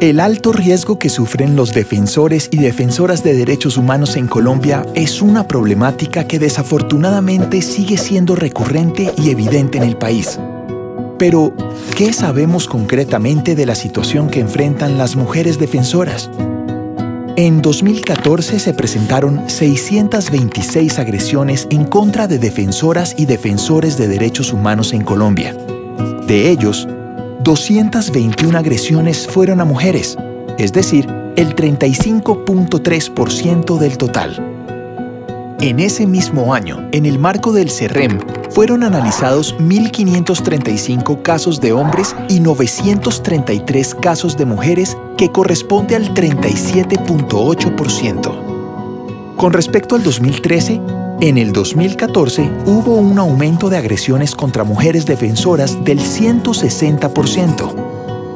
El alto riesgo que sufren los defensores y defensoras de derechos humanos en Colombia es una problemática que desafortunadamente sigue siendo recurrente y evidente en el país. Pero, ¿qué sabemos concretamente de la situación que enfrentan las mujeres defensoras? En 2014 se presentaron 626 agresiones en contra de defensoras y defensores de derechos humanos en Colombia. De ellos, 221 agresiones fueron a mujeres, es decir, el 35.3% del total. En ese mismo año, en el marco del CERREM, fueron analizados 1.535 casos de hombres y 933 casos de mujeres, que corresponde al 37.8%. Con respecto al 2013, en el 2014 hubo un aumento de agresiones contra mujeres defensoras del 160%.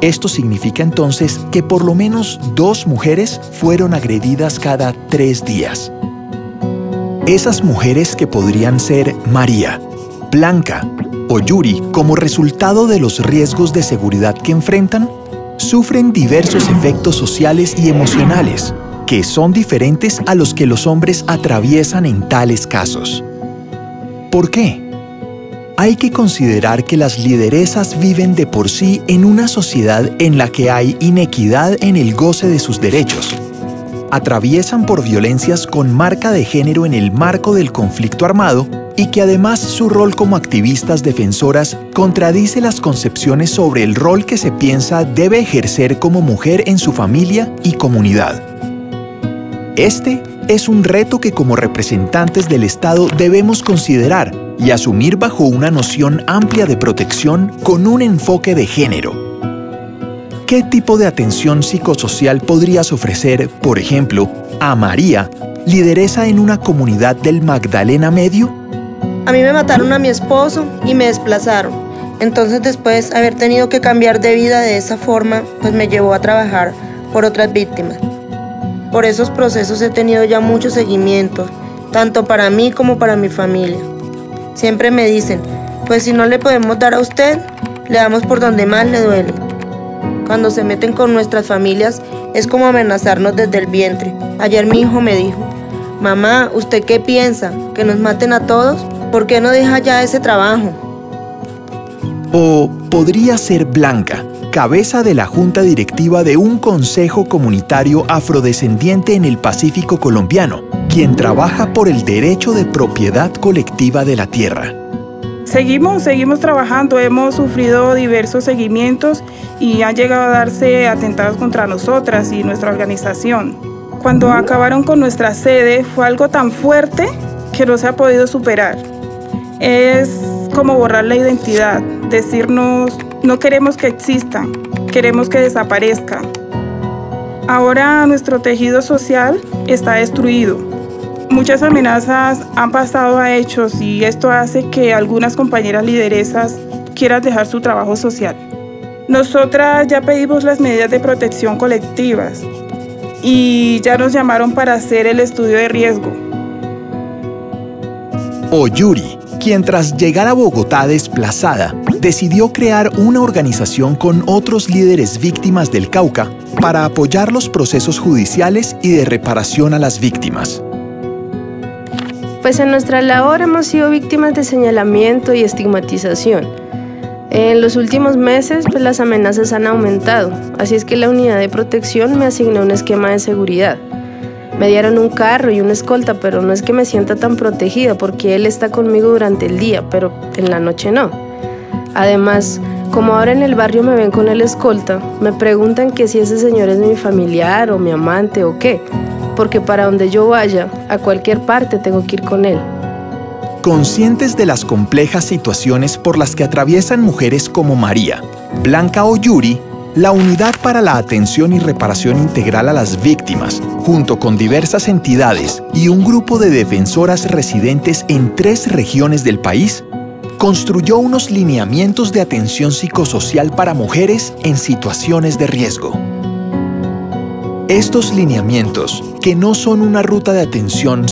Esto significa entonces que por lo menos dos mujeres fueron agredidas cada tres días. Esas mujeres que podrían ser María, Blanca o Yuri como resultado de los riesgos de seguridad que enfrentan, sufren diversos efectos sociales y emocionales, que son diferentes a los que los hombres atraviesan en tales casos. ¿Por qué? Hay que considerar que las lideresas viven de por sí en una sociedad en la que hay inequidad en el goce de sus derechos. Atraviesan por violencias con marca de género en el marco del conflicto armado y que además su rol como activistas defensoras contradice las concepciones sobre el rol que se piensa debe ejercer como mujer en su familia y comunidad. Este es un reto que como representantes del Estado debemos considerar y asumir bajo una noción amplia de protección con un enfoque de género. ¿Qué tipo de atención psicosocial podrías ofrecer, por ejemplo, a María, lideresa en una comunidad del Magdalena Medio? A mí me mataron a mi esposo y me desplazaron. Entonces después haber tenido que cambiar de vida de esa forma, pues me llevó a trabajar por otras víctimas. Por esos procesos he tenido ya mucho seguimiento, tanto para mí como para mi familia. Siempre me dicen, pues si no le podemos dar a usted, le damos por donde más le duele. Cuando se meten con nuestras familias es como amenazarnos desde el vientre. Ayer mi hijo me dijo, mamá, ¿usted qué piensa? ¿Que nos maten a todos? ¿Por qué no deja ya ese trabajo? O podría ser Blanca, cabeza de la junta directiva de un consejo comunitario afrodescendiente en el Pacífico colombiano, quien trabaja por el derecho de propiedad colectiva de la tierra. Seguimos, seguimos trabajando, hemos sufrido diversos seguimientos y han llegado a darse atentados contra nosotras y nuestra organización. Cuando acabaron con nuestra sede fue algo tan fuerte que no se ha podido superar. Es como borrar la identidad, decirnos no queremos que exista, queremos que desaparezca. Ahora nuestro tejido social está destruido. Muchas amenazas han pasado a hechos y esto hace que algunas compañeras lideresas quieran dejar su trabajo social. Nosotras ya pedimos las medidas de protección colectivas y ya nos llamaron para hacer el estudio de riesgo. Oyuri, quien tras llegar a Bogotá desplazada, decidió crear una organización con otros líderes víctimas del Cauca para apoyar los procesos judiciales y de reparación a las víctimas. Pues en nuestra labor hemos sido víctimas de señalamiento y estigmatización. En los últimos meses, pues las amenazas han aumentado, así es que la unidad de protección me asignó un esquema de seguridad. Me dieron un carro y una escolta, pero no es que me sienta tan protegida porque él está conmigo durante el día, pero en la noche no. Además, como ahora en el barrio me ven con el escolta, me preguntan que si ese señor es mi familiar o mi amante o qué, porque para donde yo vaya, a cualquier parte tengo que ir con él. Conscientes de las complejas situaciones por las que atraviesan mujeres como María, Blanca o Yuri, la Unidad para la Atención y Reparación Integral a las Víctimas, junto con diversas entidades y un grupo de defensoras residentes en tres regiones del país, construyó unos lineamientos de atención psicosocial para mujeres en situaciones de riesgo. Estos lineamientos, que no son una ruta de atención